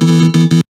you